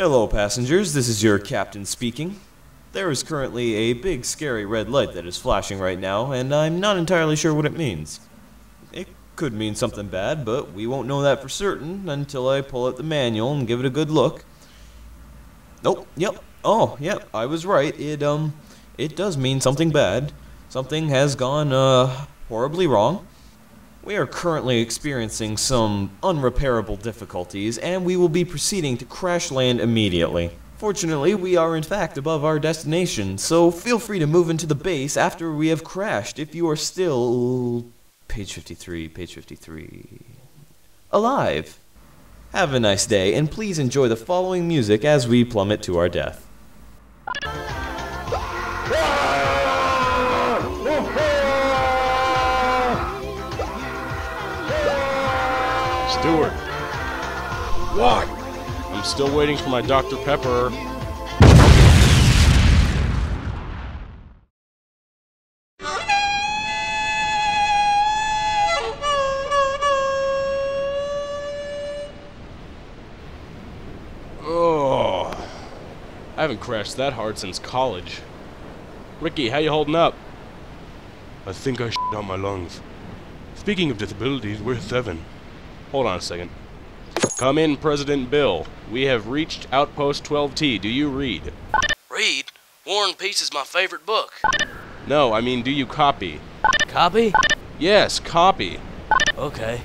Hello, passengers. This is your captain speaking. There is currently a big, scary red light that is flashing right now, and I'm not entirely sure what it means. It could mean something bad, but we won't know that for certain until I pull out the manual and give it a good look. Nope, yep. Oh, yep, I was right. It, um, it does mean something bad. Something has gone, uh, horribly wrong. We are currently experiencing some unrepairable difficulties, and we will be proceeding to crash land immediately. Fortunately, we are in fact above our destination, so feel free to move into the base after we have crashed if you are still. Page 53, page 53. Alive! Have a nice day, and please enjoy the following music as we plummet to our death. Stewart. What? I'm still waiting for my Dr. Pepper. Oh, I haven't crashed that hard since college. Ricky, how you holding up? I think I shit out my lungs. Speaking of disabilities, we're seven. Hold on a second. Come in, President Bill. We have reached Outpost 12T. Do you read? Read? War and Peace is my favorite book. No, I mean, do you copy? Copy? Yes, copy. Okay.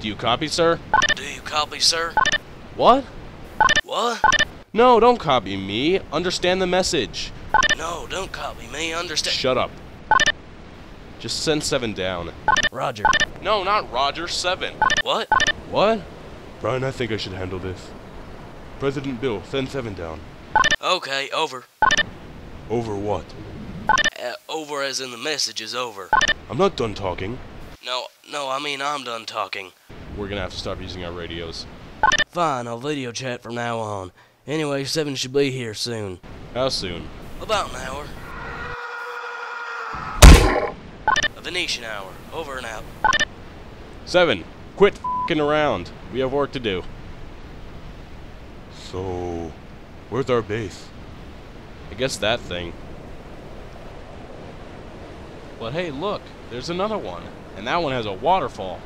Do you copy, sir? Do you copy, sir? What? What? No, don't copy me. Understand the message. No, don't copy me. Understand? Shut up. Just send seven down. Roger. No, not Roger. Seven. What? What? Brian, I think I should handle this. President Bill, send seven down. Okay, over. Over what? Uh, over as in the message is over. I'm not done talking. No, no, I mean I'm done talking. We're gonna have to stop using our radios. Fine, I'll video chat from now on. Anyway, Seven should be here soon. How soon? About an hour. A Venetian hour. Over and out. Seven. Quit fing around. We have work to do. So, where's our base? I guess that thing. But hey, look. There's another one. And that one has a waterfall.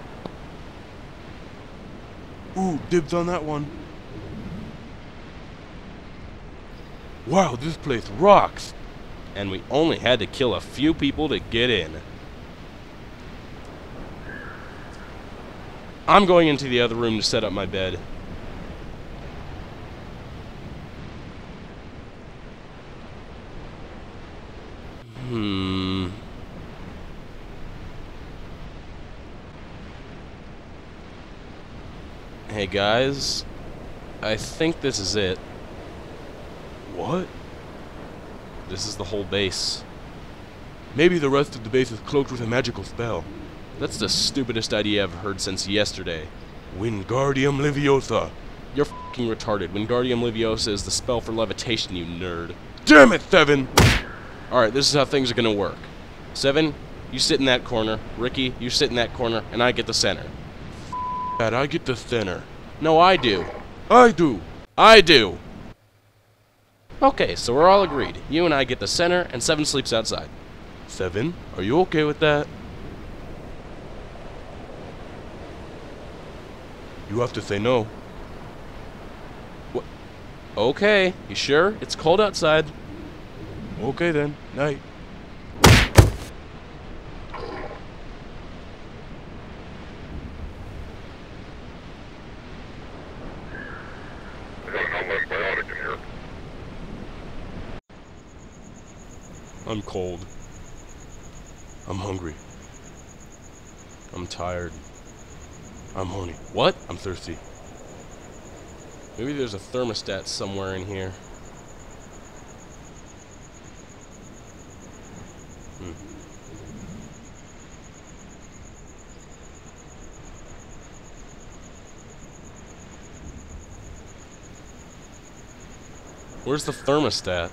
Ooh, dibs on that one. Wow, this place rocks. And we only had to kill a few people to get in. I'm going into the other room to set up my bed. Hmm. Hey guys, I think this is it. What? This is the whole base. Maybe the rest of the base is cloaked with a magical spell. That's the stupidest idea I've heard since yesterday. Wingardium Leviosa. You're fucking retarded. Wingardium Leviosa is the spell for levitation, you nerd. Damn it, Seven! Alright, this is how things are gonna work. Seven, you sit in that corner. Ricky, you sit in that corner, and I get the center. That I get the center. No, I do. I do. I do! Okay, so we're all agreed. You and I get the center, and Seven sleeps outside. Seven, are you okay with that? You have to say no. What? Okay, you sure? It's cold outside. Okay then. Night. I'm cold. I'm hungry. I'm tired. I'm horny. What? I'm thirsty. Maybe there's a thermostat somewhere in here. Hmm. Where's the thermostat?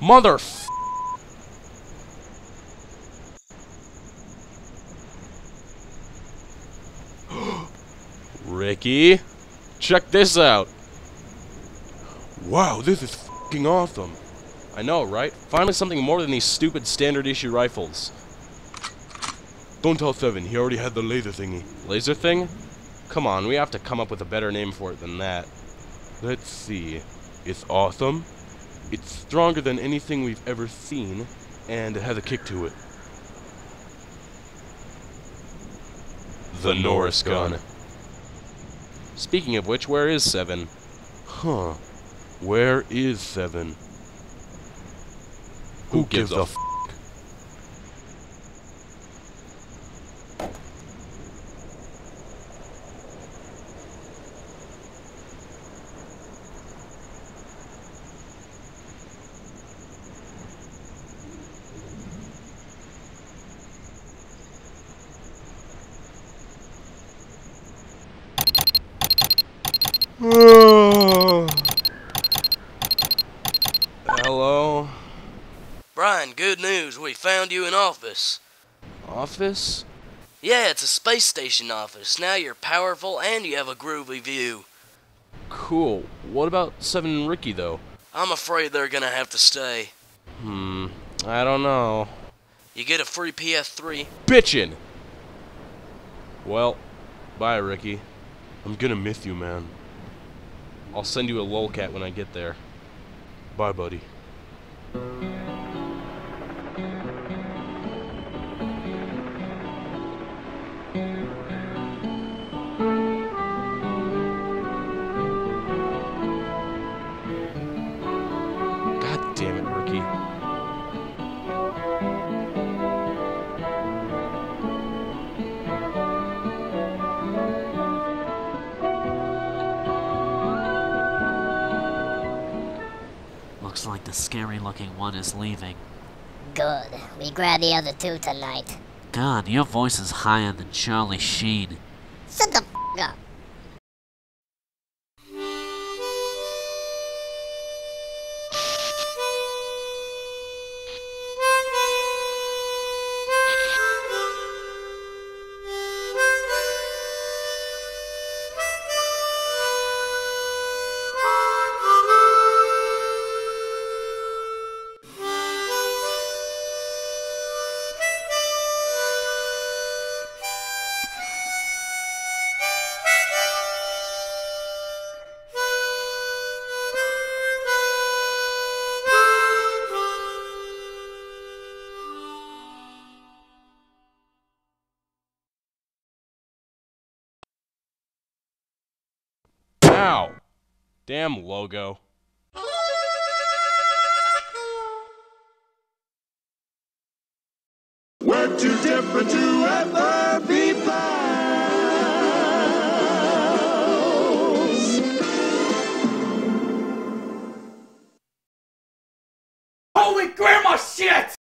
Mother f- Ricky, check this out. Wow, this is fucking awesome. I know, right? Finally something more than these stupid standard issue rifles. Don't tell Seven, he already had the laser thingy. Laser thing? Come on, we have to come up with a better name for it than that. Let's see. It's awesome. It's stronger than anything we've ever seen, and it has a kick to it. The Norris gun. Speaking of which, where is Seven? Huh. Where is Seven? Who gives a f? Hello? Brian, good news. We found you an office. Office? Yeah, it's a space station office. Now you're powerful and you have a groovy view. Cool. What about Seven and Ricky, though? I'm afraid they're gonna have to stay. Hmm, I don't know. You get a free PS3. Bitchin'! Well, bye, Ricky. I'm gonna miss you, man. I'll send you a lolcat when I get there. Bye, buddy. Looks like the scary looking one is leaving. Good. We grab the other two tonight. God, your voice is higher than Charlie Sheen. Shut the Ow! Damn logo. We're too different to ever.